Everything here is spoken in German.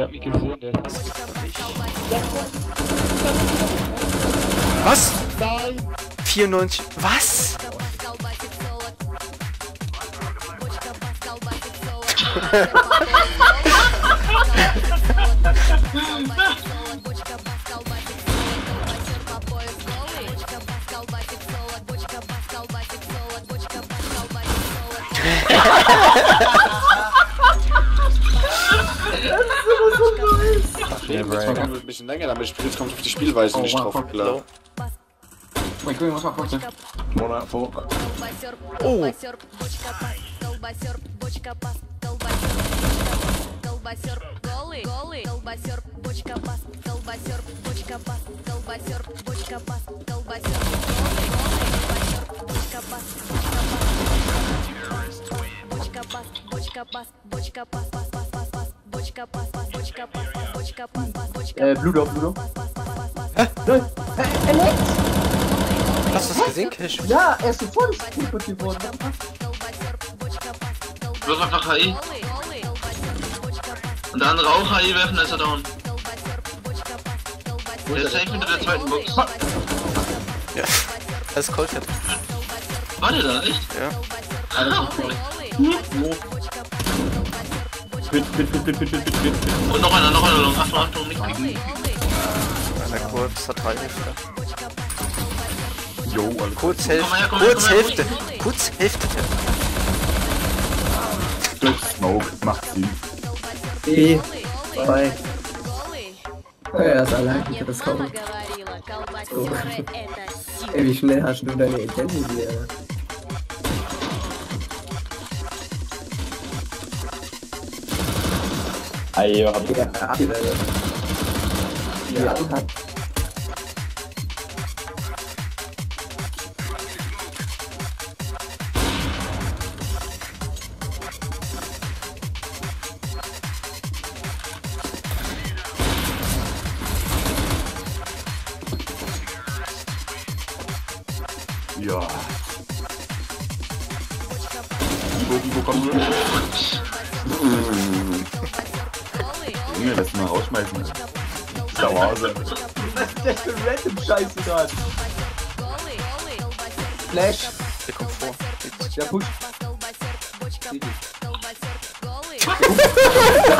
Der hat mich gesehen, der ist Was? Nein! 94. Was? das war ein bisschen länger, damit ich jetzt kommt auf die Spielweise nicht drauf. Klar. Wait, wait, what's my point? One out four. Колбасер, колбасер, бочка пас, колбасер, бочка пас, колбасер, бочка пас, колбасер, голый, голый, колбасер, бочка пас, колбасер, бочка пас, колбасер, бочка пас, колбасер, голый, голый, колбасер, бочка пас, бочка пас, бочка пас, бочка пас, бочка пас, бочка пас, Äh, Bludo, Bludo. Hä? Nein. Hä? Alex? Hast du das gesehen, Cash? Ja, er ist voll gut geworden. Wirf einfach HI. Und der andere auch HI werfen, dann ist er down. Der ist echt hinter der zweiten Box. Ja. Das ist Colton. War der da, echt? Ja. Ah, cool. Spin, spin, spin, spin, spin, spin, spin, spin. Und noch einer, noch einer, noch Achtung, Achtung, nicht picken. Einer kurz, verteidigt. Jo, alle. Kurz Hälfte, kurz Hälfte, kurz Hälfte. Durch Smoke macht sie. E, bei. Er ist allein, ich oh hab das kaum. Oh. Ey, wie schnell hast du deine Identity, Alter? Ayo. Iya, Ya. Ibu-ibu kamu. Ya. Hmm. Junge, lass mal rausschmeißen. Sauhause. Was ist das für random Scheiße da? Flash. Der kommt vor. Ja, push.